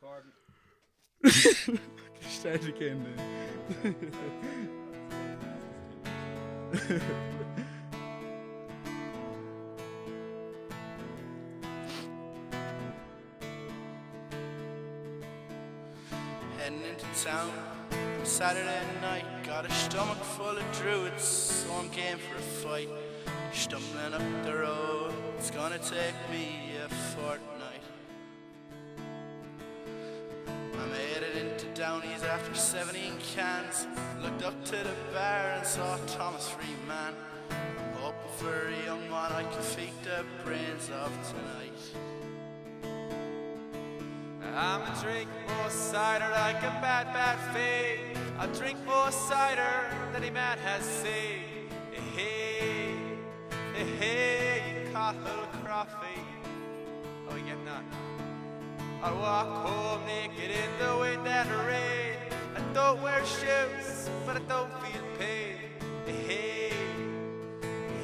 recording. Start again then. Heading into town on Saturday night. Got a stomach full of druids, so I'm game for a fight. Stumbling up the road, it's gonna take me a fortnight. Downey's after 17 cans. Looked up to the bar and saw Thomas Freeman. Hoping for a young man I can feed the brains of tonight. I'm a drink more cider like a bad, bad fate. I drink more cider than any man has seen. Hey, hey, hey, Cathal Croffy. How we getting on? I walk home naked in the wind and the rain. I don't wear shoes, but I don't feel pain. Hey,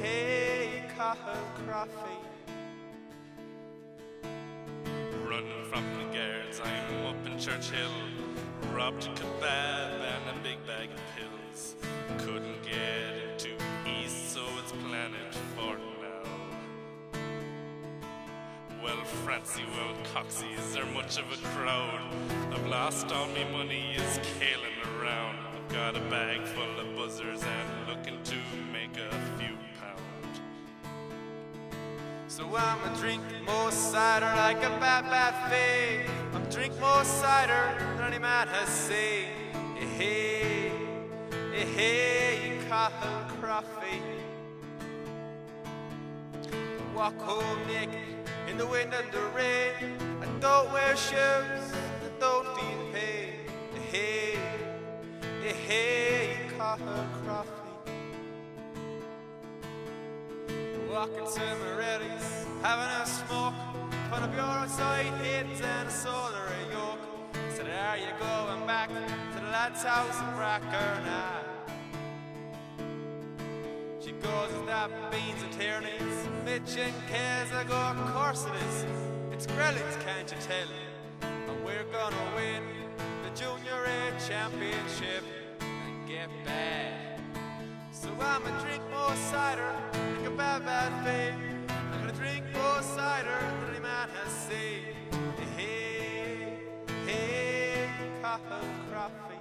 hey, Cathal Croffy. Running from the guards, I'm up in Churchill. Robbed a kebab and a big bag of pills. Couldn't get Francie, well, Coxie, is there much of a crowd? I've lost all me money, is caling around. I've got a bag full of buzzers and looking to make a few pound. So I'ma drink more cider like a bad, bad fate. I'm drink more cider than any man has seen. Eh, hey, eh, hey, hey, Cathal Croffy. I walk home naked in the wind and the rain. I don't wear shoes, I don't feel pain. Hey, hey, hey, her Croffy. Walking to Morelli's, having a smoke. Put up your outside hits and a soda a yoke. Said, are you going back to the lad's house in Brackernagh? She goes, is that beans and tierneys? Kez, I go, of course it is. It's Grellings, can't you tell? And we're gonna win the Junior A Championship and get back. So I'ma drink more cider, like a bad, bad fate. I'm gonna drink more cider than any man has seen. Hey, hey, Cathal Croffy.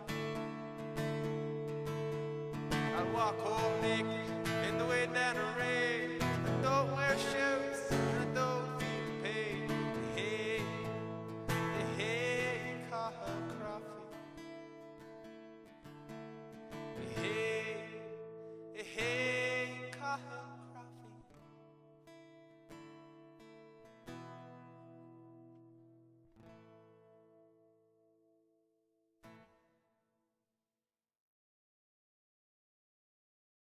I'll walk home naked in the wind and the rain. Christian.